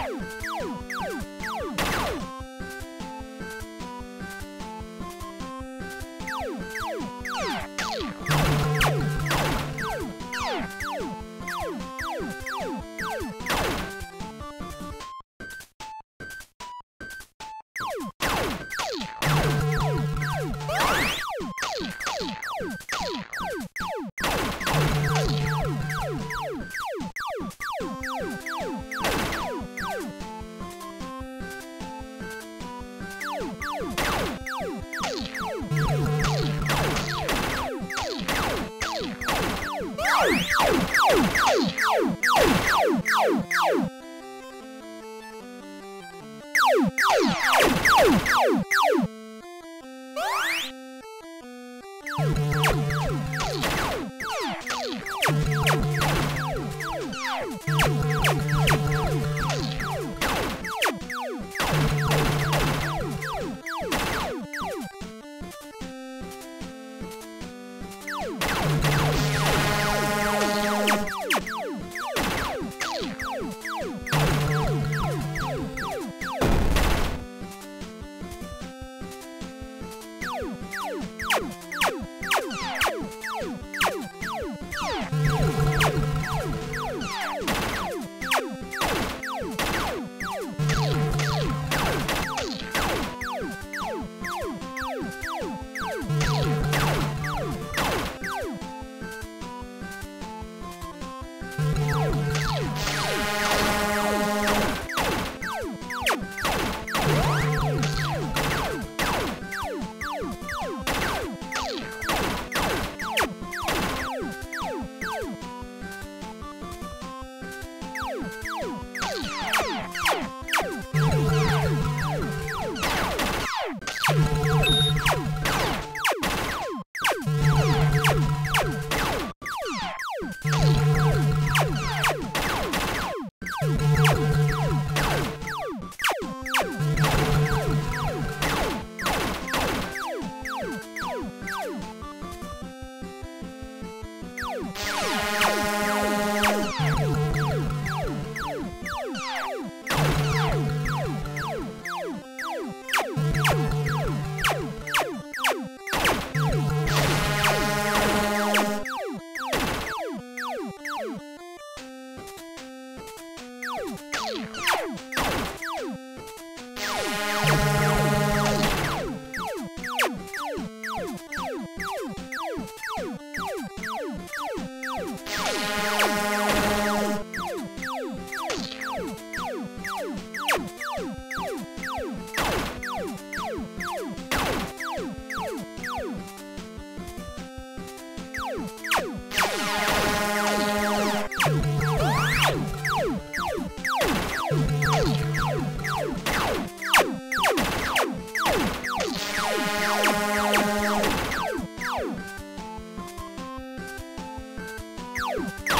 Bye.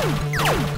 Oh!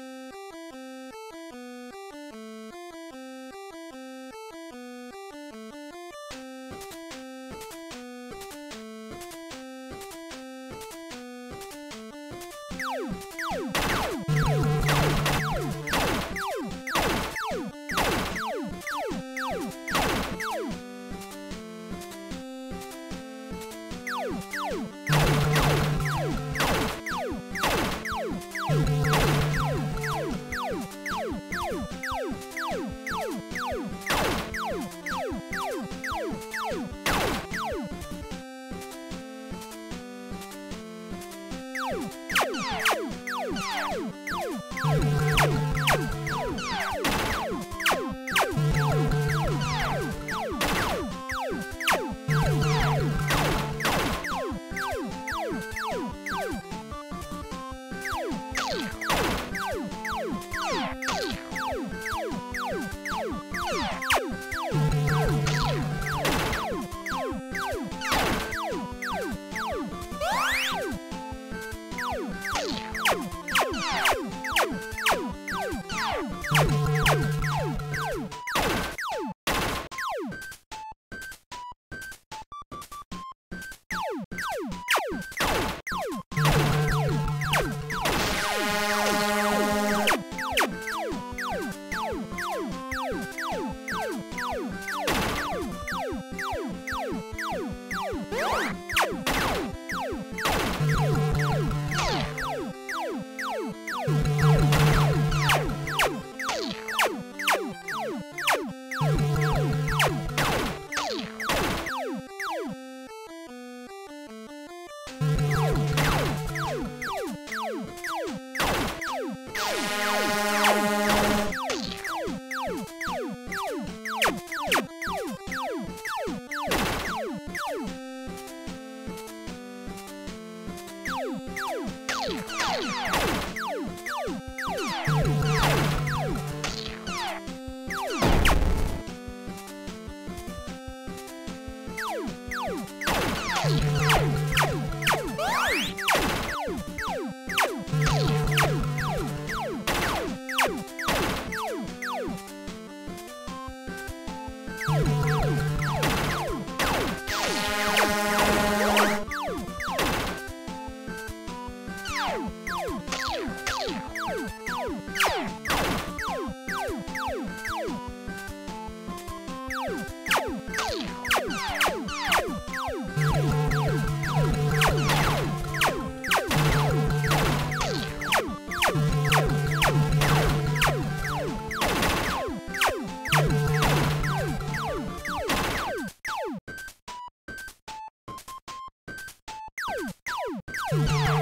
Oh! Oh! Bye.